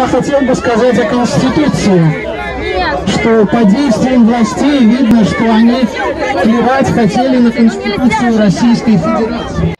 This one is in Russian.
Я хотел бы сказать о Конституции, что по действиям властей видно, что они плевать хотели на Конституцию Российской Федерации.